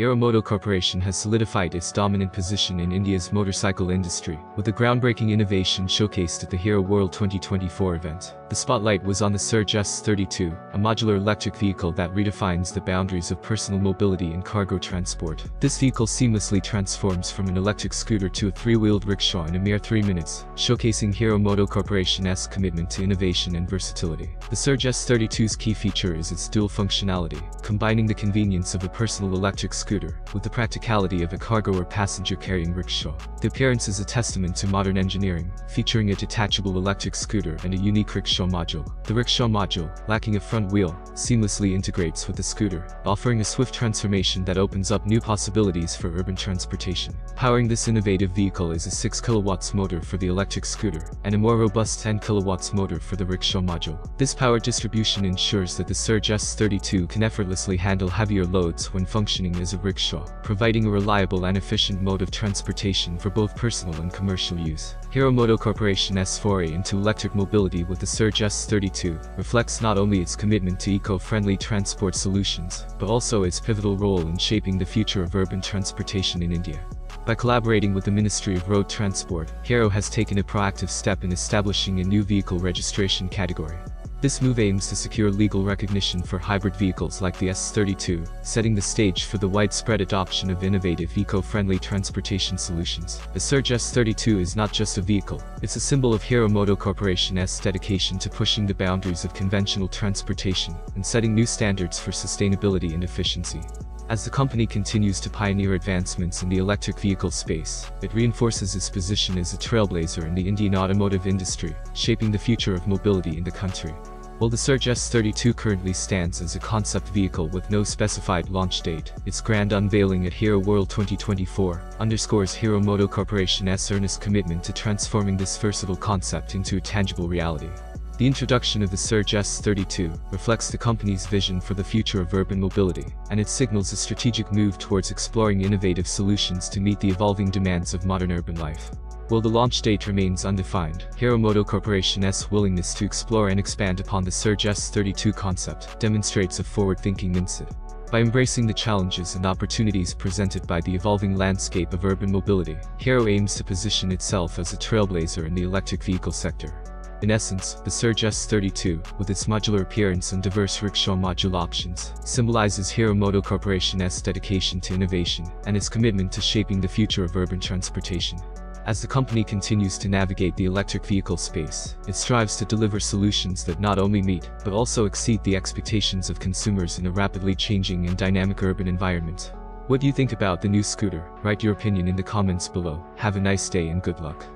Hero Moto Corporation has solidified its dominant position in India's motorcycle industry, with a groundbreaking innovation showcased at the Hero World 2024 event. The spotlight was on the Surge S32, a modular electric vehicle that redefines the boundaries of personal mobility and cargo transport. This vehicle seamlessly transforms from an electric scooter to a three-wheeled rickshaw in a mere three minutes, showcasing Hero Moto Corporation's commitment to innovation and versatility. The Surge S32's key feature is its dual functionality, combining the convenience of a personal electric scooter with the practicality of a cargo or passenger-carrying rickshaw. The appearance is a testament to modern engineering, featuring a detachable electric scooter and a unique rickshaw module. The rickshaw module, lacking a front wheel, seamlessly integrates with the scooter, offering a swift transformation that opens up new possibilities for urban transportation. Powering this innovative vehicle is a 6 kilowatts motor for the electric scooter, and a more robust 10 kilowatts motor for the rickshaw module. This power distribution ensures that the Surge S32 can effortlessly handle heavier loads when functioning as a rickshaw, providing a reliable and efficient mode of transportation for both personal and commercial use. Hero Moto Corporation's foray into electric mobility with the Surge S32 reflects not only its commitment to eco-friendly transport solutions, but also its pivotal role in shaping the future of urban transportation in India. By collaborating with the Ministry of Road Transport, Hero has taken a proactive step in establishing a new vehicle registration category. This move aims to secure legal recognition for hybrid vehicles like the S32, setting the stage for the widespread adoption of innovative eco-friendly transportation solutions. The Surge S32 is not just a vehicle, it's a symbol of Hero Moto Corporation's dedication to pushing the boundaries of conventional transportation and setting new standards for sustainability and efficiency. As the company continues to pioneer advancements in the electric vehicle space, it reinforces its position as a trailblazer in the Indian automotive industry, shaping the future of mobility in the country. While the Surge S32 currently stands as a concept vehicle with no specified launch date, its grand unveiling at Hero World 2024 underscores Hero Moto Corporation's earnest commitment to transforming this versatile concept into a tangible reality. The introduction of the Surge S32 reflects the company's vision for the future of urban mobility, and it signals a strategic move towards exploring innovative solutions to meet the evolving demands of modern urban life. While the launch date remains undefined, Hero Moto Corporation's willingness to explore and expand upon the Surge S32 concept demonstrates a forward-thinking mindset. By embracing the challenges and opportunities presented by the evolving landscape of urban mobility, Hero aims to position itself as a trailblazer in the electric vehicle sector. In essence, the Surge S32, with its modular appearance and diverse rickshaw module options, symbolizes Hero Moto Corporation's dedication to innovation and its commitment to shaping the future of urban transportation. As the company continues to navigate the electric vehicle space, it strives to deliver solutions that not only meet, but also exceed the expectations of consumers in a rapidly changing and dynamic urban environment. What do you think about the new scooter? Write your opinion in the comments below. Have a nice day and good luck.